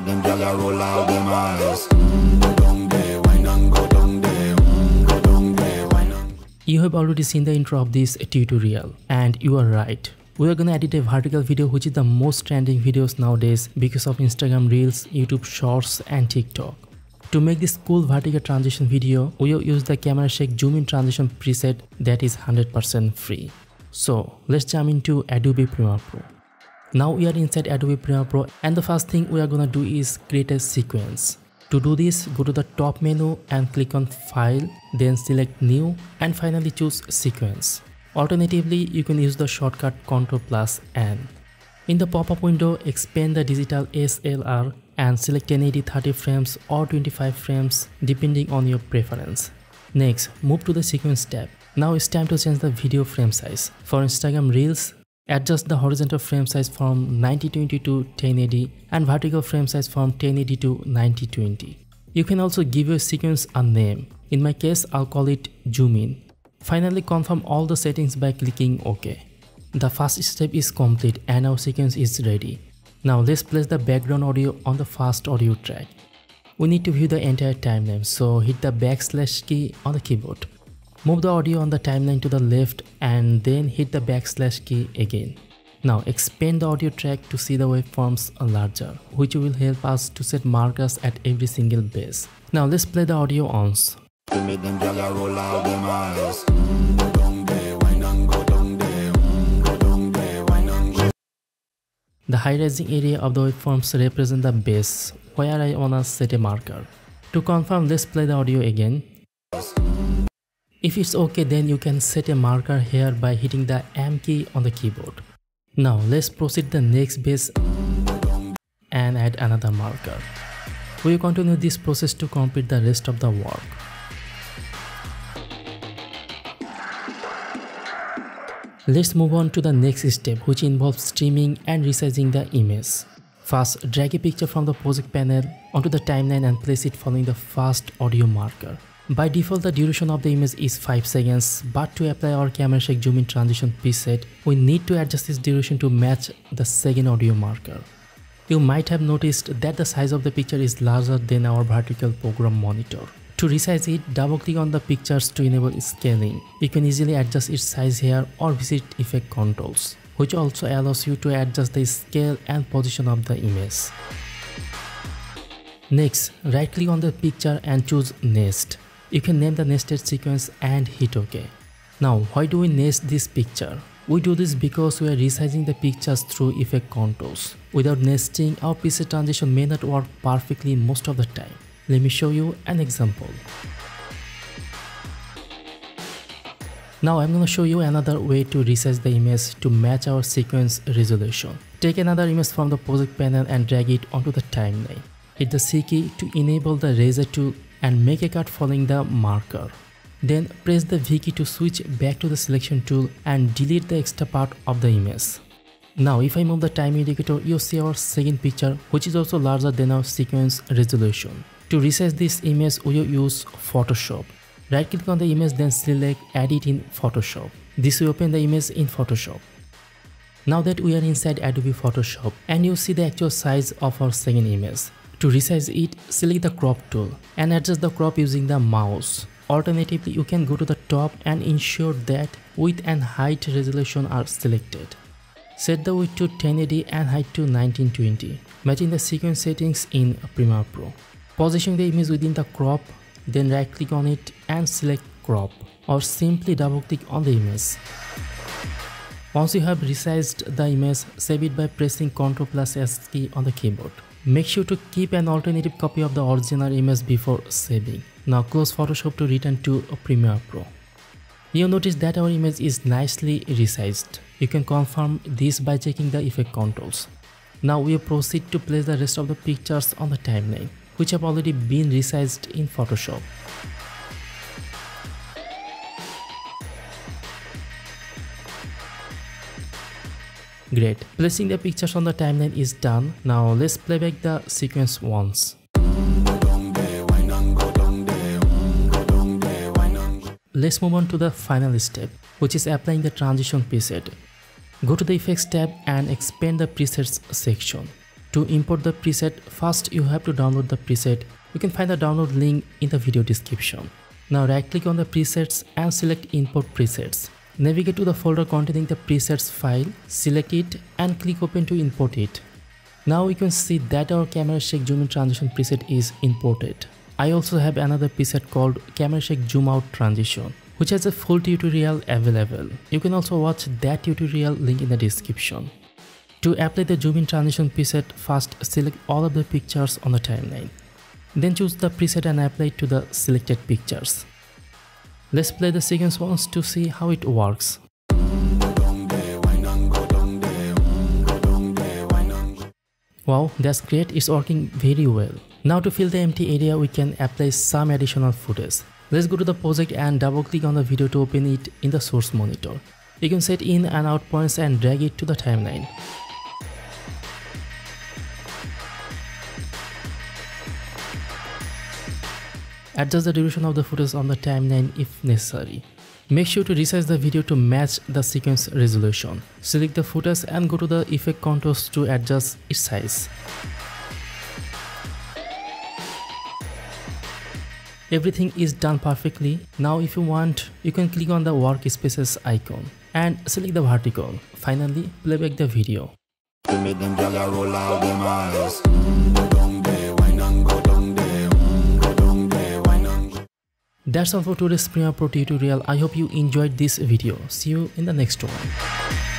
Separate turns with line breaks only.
them gyal a roll out them eyes. Mm, go down there, wine and go down there. Mm, go down there, wine and.
You have already seen the intro of this tutorial and you are right. We are gonna edit a vertical video which is the most trending videos nowadays because of Instagram Reels, YouTube Shorts and TikTok. To make this cool vertical transition video, we will use the camera shake zoom in transition preset that is 100% free. So let's jump into Adobe Premiere Pro. Now we are inside Adobe Premiere Pro and the first thing we are gonna do is create a sequence. To do this, go to the top menu and click on File, then select New and finally choose Sequence. Alternatively, you can use the shortcut Ctrl plus N. In the pop-up window, expand the digital SLR and select 1080 30 frames or 25 frames depending on your preference. Next, move to the Sequence tab. Now it's time to change the video frame size. For Instagram Reels, Adjust the horizontal frame size from 9020 to 1080 and vertical frame size from 1080 to 9020. You can also give your sequence a name. In my case, I'll call it zoom in. Finally, confirm all the settings by clicking OK. The first step is complete and our sequence is ready. Now let's place the background audio on the first audio track. We need to view the entire timeline, so hit the backslash key on the keyboard. Move the audio on the timeline to the left and then hit the backslash key again. Now expand the audio track to see the waveforms larger, which will help us to set markers at every single base. Now let's play the audio once.
We make them gyal a roll out them eyes. Go down there, wine and go down there. Go down there, wine and go.
The high rising area of the waveforms represent the base, where I wanna set a marker. To confirm, let's play the audio again. If it's okay then you can set a marker here by hitting the M key on the keyboard. Now let's proceed the next base and add another marker. We continue this process to complete the rest of the work. Let's move on to the next step which involves streaming and resizing the image. First, drag a picture from the project panel onto the timeline and place it following the first audio marker. By default, the duration of the image is 5 seconds, but to apply our camera shake zoom in transition preset, we need to adjust this duration to match the second audio marker. You might have noticed that the size of the picture is larger than our vertical program monitor. To resize it, double click on the pictures to enable scaling. You can easily adjust its size here or visit effect controls, which also allows you to adjust the scale and position of the image. Next, right click on the picture and choose Nest. You can name the nested sequence and hit OK. Now, why do we nest this picture? We do this because we are resizing the pictures through effect controls. Without nesting, our preset transition may not work perfectly most of the time. Let me show you an example. Now I'm gonna show you another way to resize the image to match our sequence resolution. Take another image from the project panel and drag it onto the timeline. Hit the C key to enable the razor tool and make a cut following the marker. Then press the V key to switch back to the selection tool and delete the extra part of the image. Now if I move the time indicator, you see our second picture which is also larger than our sequence resolution. To resize this image, we will use Photoshop. Right click on the image then select Edit in Photoshop. This will open the image in Photoshop. Now that we are inside Adobe Photoshop and you see the actual size of our second image. To resize it, select the crop tool and adjust the crop using the mouse. Alternatively, you can go to the top and ensure that width and height resolution are selected. Set the width to 1080 and height to 1920, matching the sequence settings in Premiere Pro. Position the image within the crop, then right click on it and select crop or simply double click on the image. Once you have resized the image, save it by pressing Ctrl plus S key on the keyboard. Make sure to keep an alternative copy of the original image before saving. Now close Photoshop to return to Premiere Pro. You'll notice that our image is nicely resized. You can confirm this by checking the effect controls. Now we'll proceed to place the rest of the pictures on the timeline, which have already been resized in Photoshop. Great. Placing the pictures on the timeline is done. Now let's play back the sequence once. Let's move on to the final step, which is applying the transition preset. Go to the effects tab and expand the presets section. To import the preset, first you have to download the preset. You can find the download link in the video description. Now right click on the presets and select import presets. Navigate to the folder containing the presets file, select it and click open to import it. Now you can see that our camera shake zoom in transition preset is imported. I also have another preset called camera shake zoom out transition which has a full tutorial available. You can also watch that tutorial link in the description. To apply the zoom in transition preset, first select all of the pictures on the timeline. Then choose the preset and apply it to the selected pictures. Let's play the sequence once to see how it works. Wow, that's great, it's working very well. Now to fill the empty area, we can apply some additional footage. Let's go to the project and double click on the video to open it in the source monitor. You can set in and out points and drag it to the timeline. Adjust the duration of the footage on the timeline if necessary. Make sure to resize the video to match the sequence resolution. Select the footage and go to the effect controls to adjust its size. Everything is done perfectly. Now if you want, you can click on the workspaces icon and select the vertical. Finally, playback the video. That's all for today's Premiere Pro tutorial. I hope you enjoyed this video. See you in the next one.